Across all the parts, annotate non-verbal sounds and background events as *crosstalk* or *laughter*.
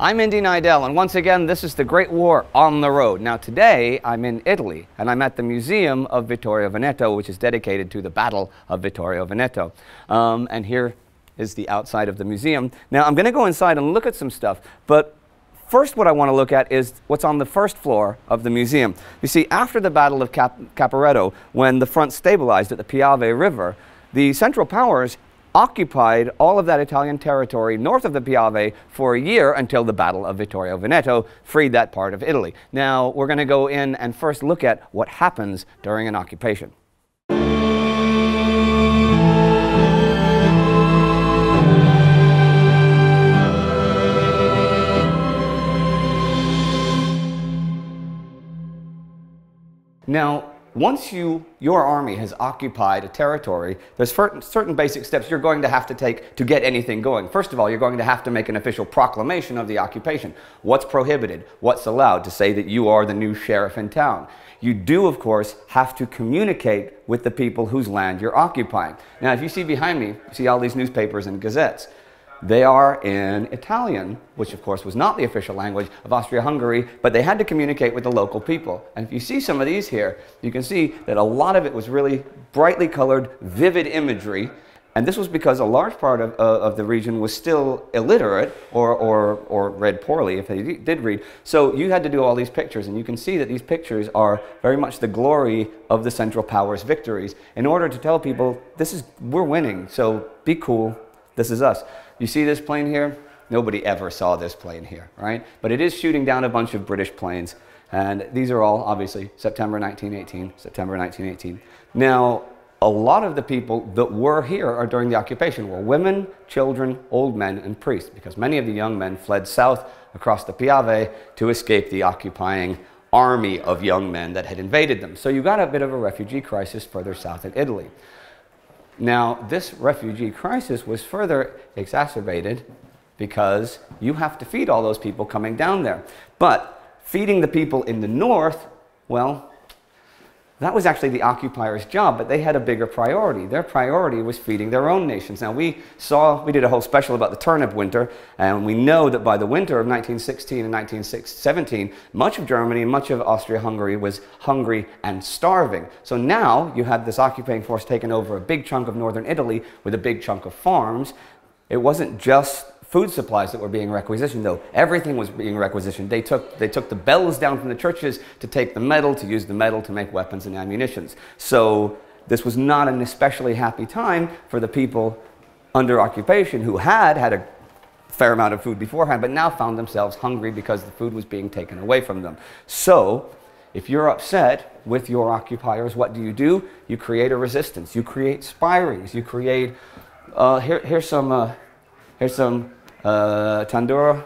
I'm Indy Neidell, and once again, this is the Great War on the Road. Now, today I'm in Italy, and I'm at the Museum of Vittorio Veneto, which is dedicated to the Battle of Vittorio Veneto. Um, and here is the outside of the museum. Now, I'm going to go inside and look at some stuff, but first, what I want to look at is what's on the first floor of the museum. You see, after the Battle of Cap Caporetto, when the front stabilized at the Piave River, the Central Powers occupied all of that Italian territory north of the Piave for a year until the Battle of Vittorio Veneto freed that part of Italy. Now, we're going to go in and first look at what happens during an occupation. Now, once you, your army has occupied a territory, there's certain basic steps you're going to have to take to get anything going. First of all, you're going to have to make an official proclamation of the occupation. What's prohibited? What's allowed to say that you are the new sheriff in town? You do, of course, have to communicate with the people whose land you're occupying. Now, if you see behind me, you see all these newspapers and gazettes. They are in Italian, which of course was not the official language of Austria-Hungary, but they had to communicate with the local people. And if you see some of these here, you can see that a lot of it was really brightly colored, vivid imagery. And this was because a large part of, uh, of the region was still illiterate or, or, or read poorly if they did read. So you had to do all these pictures, and you can see that these pictures are very much the glory of the Central Powers' victories in order to tell people, this is, we're winning, so be cool, this is us. You see this plane here? Nobody ever saw this plane here, right? But it is shooting down a bunch of British planes. And these are all, obviously, September 1918, September 1918. Now, a lot of the people that were here are during the occupation were women, children, old men, and priests, because many of the young men fled south across the Piave to escape the occupying army of young men that had invaded them. So you got a bit of a refugee crisis further south in Italy. Now, this refugee crisis was further exacerbated because you have to feed all those people coming down there. But feeding the people in the north, well, that was actually the occupiers' job, but they had a bigger priority. Their priority was feeding their own nations. Now, we saw, we did a whole special about the turnip winter, and we know that by the winter of 1916 and 1917, much of Germany, and much of Austria-Hungary was hungry and starving. So now you had this occupying force taking over a big chunk of northern Italy with a big chunk of farms. It wasn't just food supplies that were being requisitioned, though. Everything was being requisitioned. They took, they took the bells down from the churches to take the metal, to use the metal to make weapons and ammunitions. So this was not an especially happy time for the people under occupation who had had a fair amount of food beforehand, but now found themselves hungry because the food was being taken away from them. So if you're upset with your occupiers, what do you do? You create a resistance. You create spirings. You create, uh, here, here's some, uh, here's some uh, Tandura,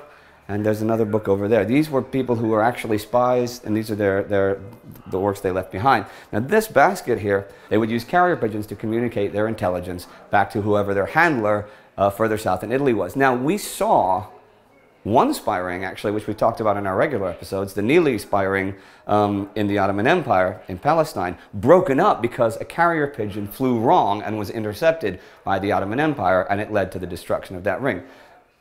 and there's another book over there. These were people who were actually spies, and these are their, their, the works they left behind. Now, this basket here, they would use carrier pigeons to communicate their intelligence back to whoever their handler uh, further south in Italy was. Now, we saw one spy ring, actually, which we talked about in our regular episodes, the Nili spy ring um, in the Ottoman Empire in Palestine, broken up because a carrier pigeon flew wrong and was intercepted by the Ottoman Empire, and it led to the destruction of that ring.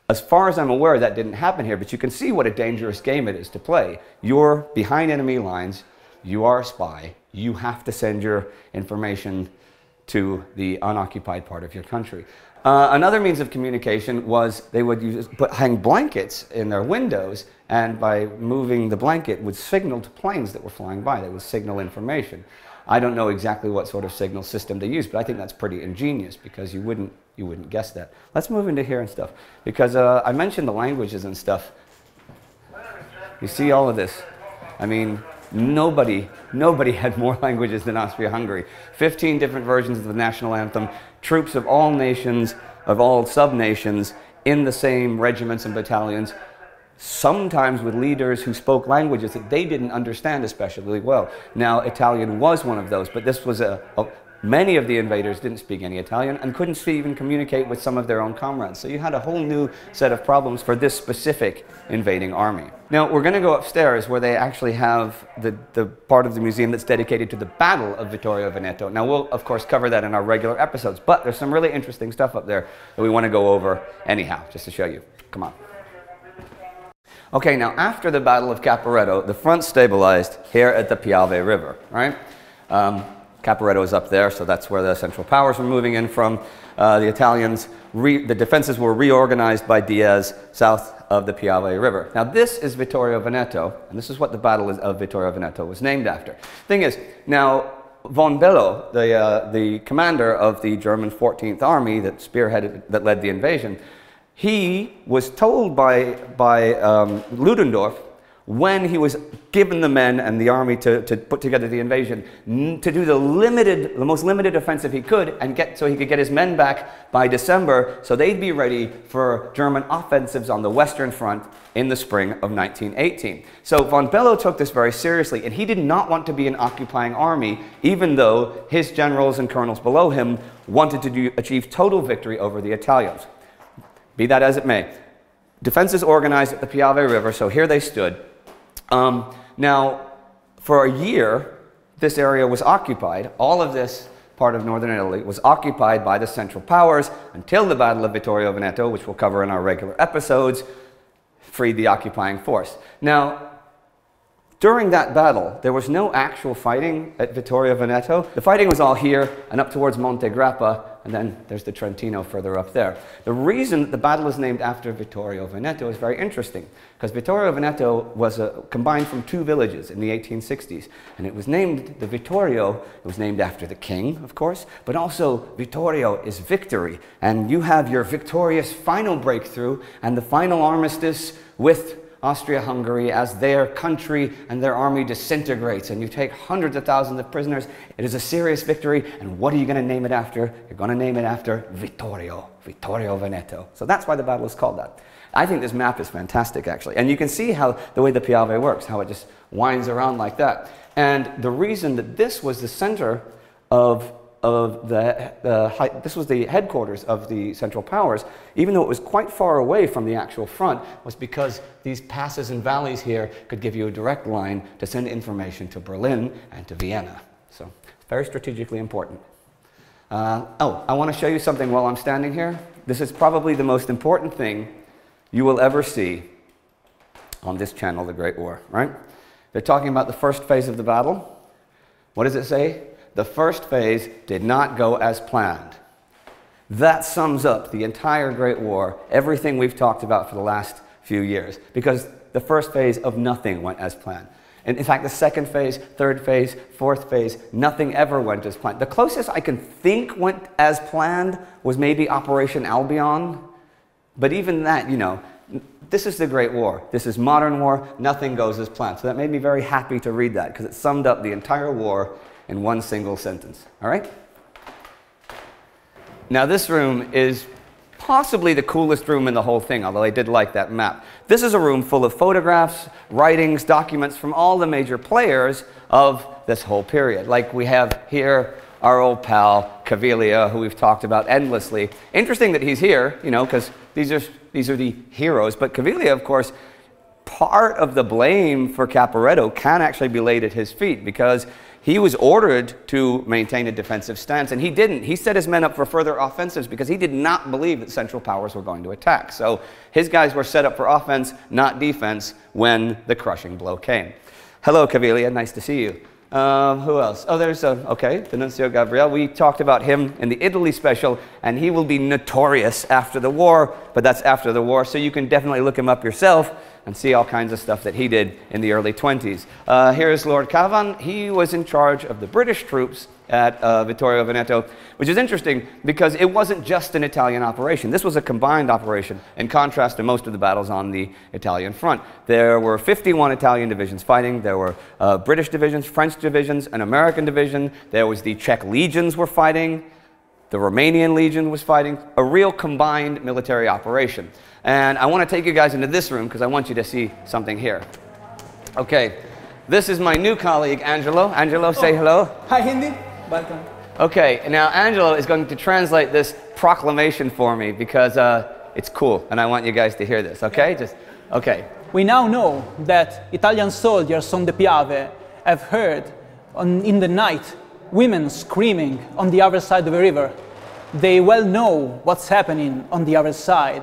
As far as I'm aware, that didn't happen here, but you can see what a dangerous game it is to play. You're behind enemy lines, you are a spy, you have to send your information to the unoccupied part of your country. Uh, another means of communication was they would use, put, hang blankets in their windows, and by moving the blanket would signal to planes that were flying by. They would signal information. I don't know exactly what sort of signal system they used, but I think that's pretty ingenious because you wouldn't, you wouldn't guess that. Let's move into here and stuff. Because uh, I mentioned the languages and stuff. You see all of this. I mean, nobody, nobody *laughs* had more languages than Austria-Hungary. 15 different versions of the national anthem, troops of all nations, of all sub-nations, in the same regiments and battalions, sometimes with leaders who spoke languages that they didn't understand especially well. Now, Italian was one of those, but this was a, a Many of the invaders didn't speak any Italian and couldn't even communicate with some of their own comrades. So you had a whole new set of problems for this specific invading army. Now, we're going to go upstairs where they actually have the, the part of the museum that's dedicated to the Battle of Vittorio Veneto. Now, we'll, of course, cover that in our regular episodes, but there's some really interesting stuff up there that we want to go over anyhow, just to show you. Come on. Okay, now after the Battle of Caporetto, the front stabilized here at the Piave River, right? Um, Caporetto is up there, so that's where the Central Powers were moving in from. Uh, the Italians, the defenses were reorganized by Diaz south of the Piave River. Now this is Vittorio Veneto, and this is what the Battle of Vittorio Veneto was named after. Thing is, now von Below, the, uh, the commander of the German 14th Army that spearheaded, that led the invasion, he was told by, by um, Ludendorff when he was given the men and the army to, to put together the invasion, to do the limited, the most limited offensive he could, and get so he could get his men back by December, so they'd be ready for German offensives on the Western Front in the spring of 1918. So von Below took this very seriously, and he did not want to be an occupying army, even though his generals and colonels below him wanted to do, achieve total victory over the Italians. Be that as it may. Defenses organized at the Piave River, so here they stood. Um, now, for a year, this area was occupied. All of this part of northern Italy was occupied by the Central Powers until the Battle of Vittorio Veneto, which we'll cover in our regular episodes, freed the occupying force. Now, during that battle, there was no actual fighting at Vittorio Veneto. The fighting was all here and up towards Monte Grappa, and then there's the Trentino further up there. The reason that the battle is named after Vittorio Veneto is very interesting, because Vittorio Veneto was a, combined from two villages in the 1860s, and it was named the Vittorio, it was named after the king, of course, but also Vittorio is victory, and you have your victorious final breakthrough and the final armistice with Austria-Hungary as their country and their army disintegrates and you take hundreds of thousands of prisoners. It is a serious victory and what are you going to name it after? You're going to name it after Vittorio, Vittorio Veneto. So that's why the battle is called that. I think this map is fantastic actually and you can see how the way the Piave works, how it just winds around like that. And the reason that this was the center of of the, this was the headquarters of the Central Powers, even though it was quite far away from the actual front, was because these passes and valleys here could give you a direct line to send information to Berlin and to Vienna. So very strategically important. Uh, oh, I want to show you something while I'm standing here. This is probably the most important thing you will ever see on this channel, The Great War, right? They're talking about the first phase of the battle. What does it say? The first phase did not go as planned. That sums up the entire Great War, everything we've talked about for the last few years, because the first phase of nothing went as planned. And in fact, the second phase, third phase, fourth phase, nothing ever went as planned. The closest I can think went as planned was maybe Operation Albion. But even that, you know, this is the Great War. This is modern war. Nothing goes as planned. So that made me very happy to read that because it summed up the entire war in one single sentence. All right? Now, this room is possibly the coolest room in the whole thing, although I did like that map. This is a room full of photographs, writings, documents from all the major players of this whole period. Like we have here our old pal, Caviglia, who we've talked about endlessly. Interesting that he's here, you know, because these are, these are the heroes. But Caviglia, of course, part of the blame for Caporetto can actually be laid at his feet because he was ordered to maintain a defensive stance, and he didn't. He set his men up for further offensives because he did not believe that Central Powers were going to attack. So his guys were set up for offense, not defense, when the crushing blow came. Hello, Caviglia. Nice to see you. Um, who else? Oh, there's, uh, okay, D'Annunzio Gabriel. We talked about him in the Italy special, and he will be notorious after the war, but that's after the war, so you can definitely look him up yourself and see all kinds of stuff that he did in the early 20s. Uh, here's Lord Cavan. He was in charge of the British troops at uh, Vittorio Veneto, which is interesting because it wasn't just an Italian operation. This was a combined operation in contrast to most of the battles on the Italian front. There were 51 Italian divisions fighting. There were uh, British divisions, French divisions, an American division. There was the Czech legions were fighting. The Romanian legion was fighting. A real combined military operation. And I want to take you guys into this room because I want you to see something here. Okay, this is my new colleague, Angelo. Angelo, say oh. hello. Hi, Indy. Welcome. Okay, now Angelo is going to translate this proclamation for me because uh, it's cool and I want you guys to hear this, okay? Just, okay. We now know that Italian soldiers on the Piave have heard on, in the night women screaming on the other side of the river. They well know what's happening on the other side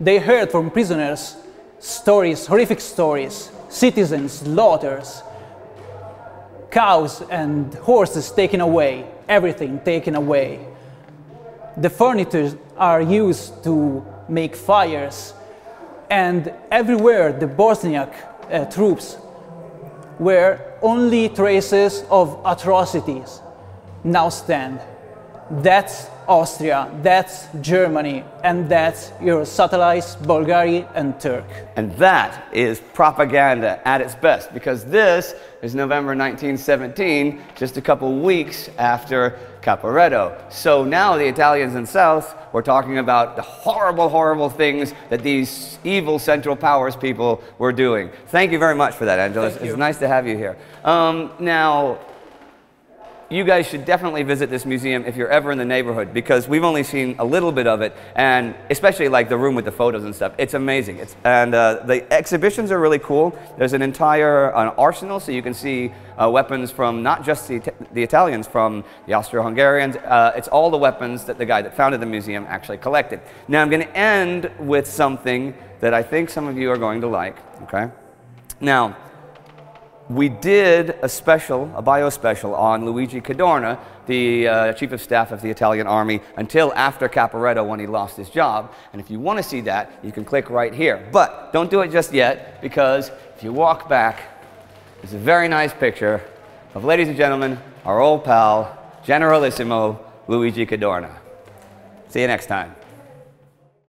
they heard from prisoners stories, horrific stories, citizens, slaughters, cows and horses taken away, everything taken away. The furniture are used to make fires, and everywhere the Bosniak uh, troops were only traces of atrocities now stand. That's Austria, that's Germany, and that's your satellites, Bulgaria and Turk. And that is propaganda at its best, because this is November 1917, just a couple weeks after Caporetto. So now the Italians in South were talking about the horrible, horrible things that these evil Central Powers people were doing. Thank you very much for that, Angelo. It's nice to have you here. Um, now, you guys should definitely visit this museum if you're ever in the neighborhood because we've only seen a little bit of it and especially like the room with the photos and stuff. It's amazing. It's, and uh, the exhibitions are really cool. There's an entire an arsenal so you can see uh, weapons from not just the, the Italians, from the Austro-Hungarians. Uh, it's all the weapons that the guy that founded the museum actually collected. Now I'm going to end with something that I think some of you are going to like. Okay. Now, we did a special, a bio special on Luigi Cadorna, the uh, chief of staff of the Italian army, until after Caporetto when he lost his job. And if you want to see that, you can click right here. But don't do it just yet, because if you walk back, there's a very nice picture of, ladies and gentlemen, our old pal, Generalissimo Luigi Cadorna. See you next time.